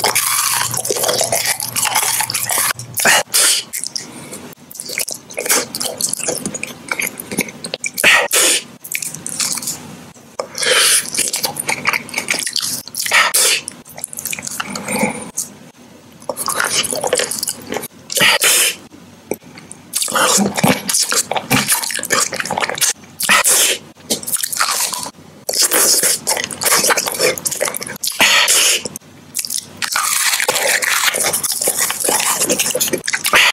Thank